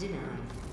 Dinner.